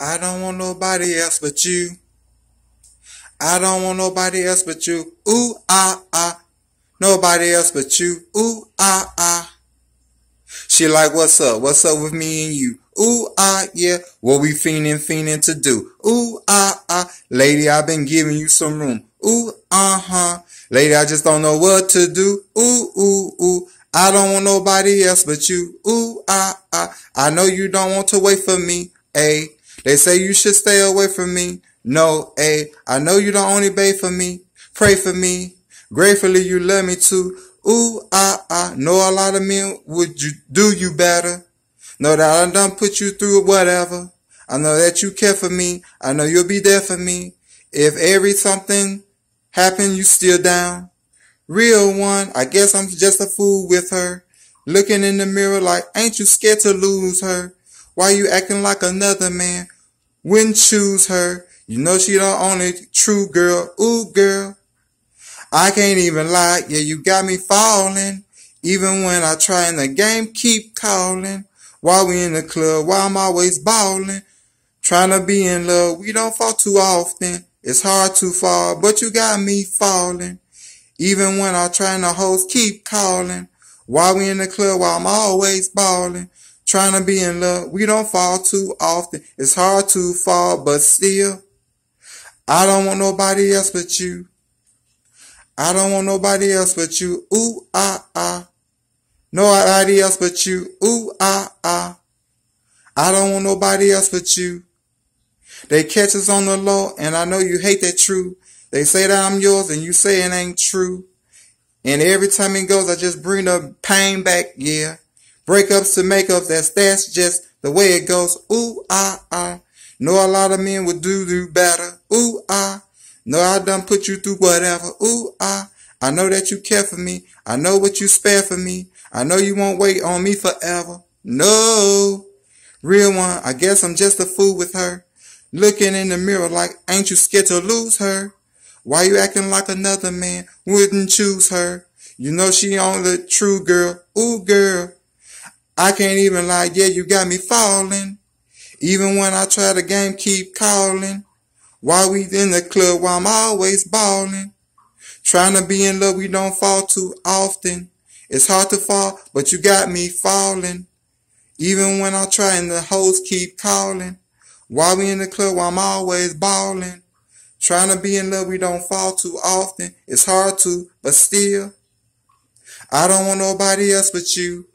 I don't want nobody else but you. I don't want nobody else but you. Ooh, ah, ah. Nobody else but you. Ooh, ah, ah. She like, what's up? What's up with me and you? Ooh, ah, yeah. What we fiending, fiending to do? Ooh, ah, ah. Lady, I've been giving you some room. Ooh, uh-huh. Lady, I just don't know what to do. Ooh, ooh, ooh. I don't want nobody else but you. Ooh, ah, ah. I know you don't want to wait for me. A. They say you should stay away from me. No, A. I know you don't only pay for me. Pray for me. Gratefully you love me too. Ooh, ah, ah. Know a lot of men would you do you better. Know that I done put you through whatever. I know that you care for me. I know you'll be there for me. If every something happen, you still down. Real one, I guess I'm just a fool with her. Looking in the mirror like, ain't you scared to lose her? Why you acting like another man? Wouldn't choose her. You know she the only true girl. Ooh, girl. I can't even lie. Yeah, you got me falling. Even when I try in the game, keep calling. While we in the club, while I'm always balling. Trying to be in love, we don't fall too often. It's hard to fall, but you got me falling. Even when I try and the hoes keep calling. While we in the club, while I'm always balling. Trying to be in love, we don't fall too often. It's hard to fall, but still. I don't want nobody else but you. I don't want nobody else but you. Ooh, ah, ah. Nobody else but you. Ooh, ah, ah. I don't want nobody else but you. They catch us on the low, and I know you hate that true. They say that I'm yours, and you say it ain't true. And every time it goes, I just bring the pain back, yeah. Breakups to makeups, that's, that's just the way it goes. Ooh, ah, ah. Know a lot of men would do do better. Ooh, ah. Know I done put you through whatever. Ooh, ah. I know that you care for me. I know what you spare for me. I know you won't wait on me forever. No. Real one, I guess I'm just a fool with her. Looking in the mirror like, ain't you scared to lose her? Why you acting like another man wouldn't choose her? You know she on the true girl. Ooh, girl. I can't even lie. Yeah, you got me falling. Even when I try the game, keep calling. While we in the club, while I'm always balling. Trying to be in love, we don't fall too often. It's hard to fall, but you got me falling. Even when I try and the hoes keep calling. While we in the club, while I'm always balling. Trying to be in love, we don't fall too often. It's hard to, but still. I don't want nobody else but you.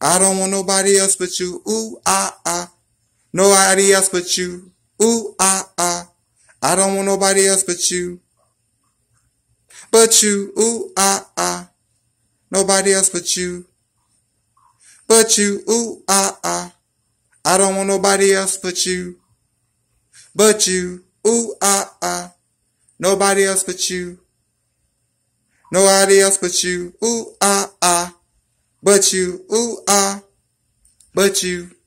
I don't want nobody else but you. Ooh, ah, ah. Nobody else but you. Ooh, ah, ah. I don't want nobody else but you. But you. Ooh, ah, ah. Nobody else but you. But you. Ooh, ah, ah. I don't want nobody else but you. But you. Ooh, ah, ah. Nobody else but you. Nobody else but you. Ooh, ah, ah. But you. Ooh, ah. But you.